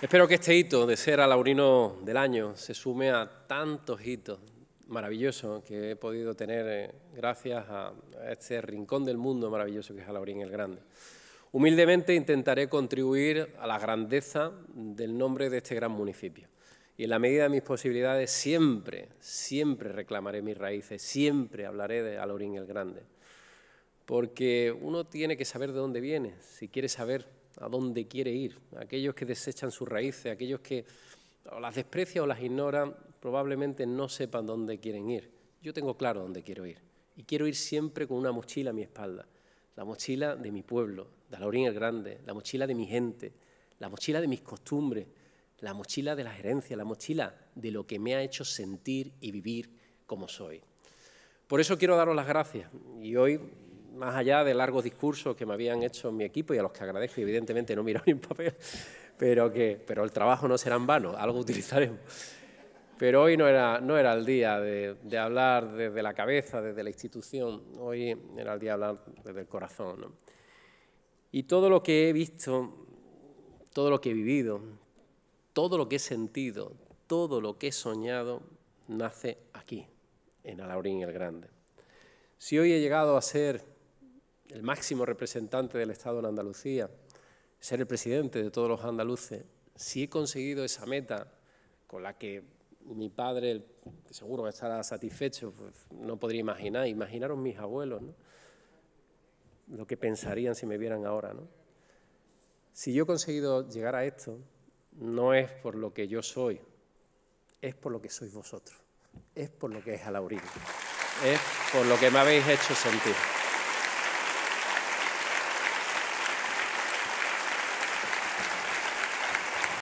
Espero que este hito de ser alaurino del año se sume a tantos hitos maravillosos que he podido tener eh, gracias a este rincón del mundo maravilloso que es Alaurín el Grande. Humildemente intentaré contribuir a la grandeza del nombre de este gran municipio. Y en la medida de mis posibilidades siempre, siempre reclamaré mis raíces, siempre hablaré de Alaurín el Grande. Porque uno tiene que saber de dónde viene, si quiere saber a dónde quiere ir. Aquellos que desechan sus raíces, aquellos que las desprecian o las ignoran, probablemente no sepan dónde quieren ir. Yo tengo claro dónde quiero ir. Y quiero ir siempre con una mochila a mi espalda. La mochila de mi pueblo, de Alaurín el Grande, la mochila de mi gente, la mochila de mis costumbres, la mochila de las herencias, la mochila de lo que me ha hecho sentir y vivir como soy. Por eso quiero daros las gracias. Y hoy más allá de largos discursos que me habían hecho mi equipo y a los que agradezco, evidentemente no miro ni papel, pero, que, pero el trabajo no será en vano, algo utilizaremos. Pero hoy no era, no era el día de, hablar desde la cabeza, desde la institución, hoy era el día de hablar desde el corazón. Y todo lo que he visto, todo lo que he vivido, todo lo que he sentido, todo lo que he soñado, nace aquí, en Alaurín el Grande. Si hoy he llegado a ser el máximo representante del Estado en Andalucía, ser el presidente de todos los andaluces, si he conseguido esa meta con la que mi padre, seguro estará satisfecho, pues no podría imaginar, imaginaron mis abuelos, ¿no? lo que pensarían si me vieran ahora. ¿no? Si yo he conseguido llegar a esto, no es por lo que yo soy, es por lo que sois vosotros, es por lo que es Alaurín, es por lo que me habéis hecho sentir.